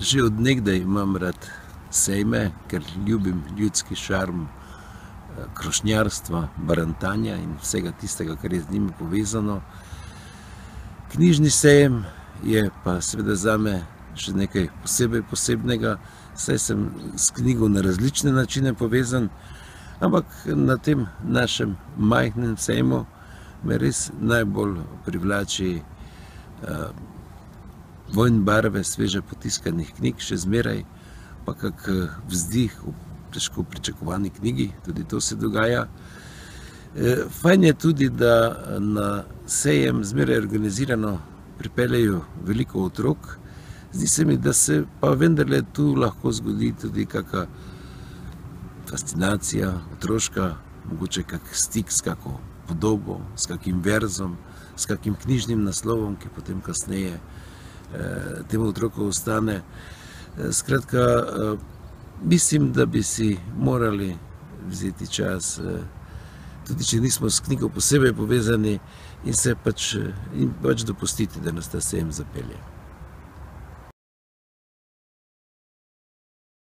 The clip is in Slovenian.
že od nekdaj imam rad sejme, ker ljubim ljudski šarm, eh, krošnjarstva, barantanja in vsega tistega, kar je z njimi povezano. Knjižni sejem je pa seveda zame še nekaj posebej posebnega, saj sem s knjigo na različne načine povezan, ampak na tem našem majhnem sejmu me res najbolj privlači uh, vojn barve sveže potiskanih knjig, še zmeraj pa kak vzdih v težko pričakovani knjigi, tudi to se dogaja. E, fajn je tudi, da na sejem zmeraj organizirano pripeljejo veliko otrok. Zdi se mi, da se pa vendarle tu lahko zgodi tudi kakšna fascinacija otroška, mogoče kak stik s kako podobo, s kakim verzom, s kakim knjižnim naslovom, ki potem kasneje eh, temu otroku ostane. Eh, skratka, eh, mislim, da bi si morali vzeti čas, tudi če nismo s knjigo posebej povezani, in se pač, in pač dopustiti, da nas ta sejem zapelje.